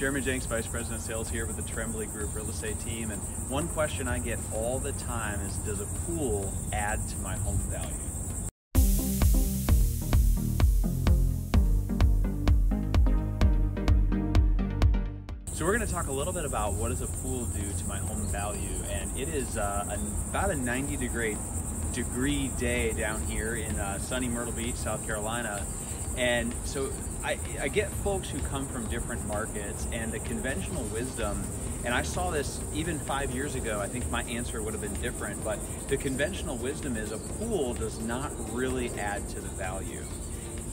Jeremy Jenks, Vice President of Sales here with the Trembley Group Real Estate Team. And one question I get all the time is Does a pool add to my home value? So we're going to talk a little bit about what does a pool do to my home value, and it is uh, about a 90 degree degree day down here in uh, sunny Myrtle Beach, South Carolina, and so I, I get folks who come from different markets, and the conventional wisdom. And I saw this even five years ago. I think my answer would have been different, but the conventional wisdom is a pool does not really add to the value.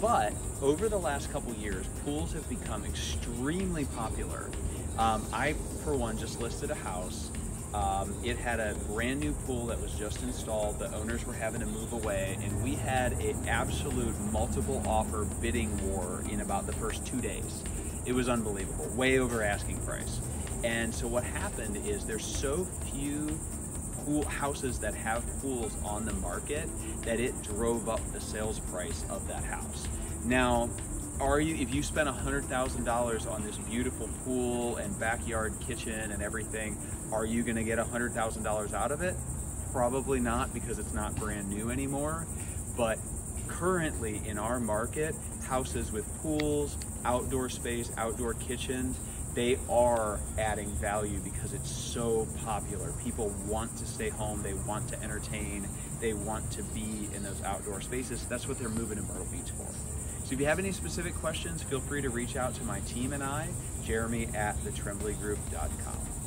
But over the last couple years, pools have become extremely popular um, I, for one, just listed a house. Um, it had a brand new pool that was just installed. The owners were having to move away, and we had an absolute multiple offer bidding war in about the first two days. It was unbelievable, way over asking price. And so what happened is there's so few pool houses that have pools on the market that it drove up the sales price of that house. Now, are you if you spent $100,000 on this beautiful pool and backyard kitchen and everything, are you going to get $100,000 out of it? Probably not because it's not brand new anymore. But currently in our market, houses with pools, outdoor space, outdoor kitchens, they are adding value because it's so popular. People want to stay home, they want to entertain, they want to be in those outdoor spaces. That's what they're moving to Myrtle Beach for. So if you have any specific questions, feel free to reach out to my team and I, jeremy at thetrembleygroup.com.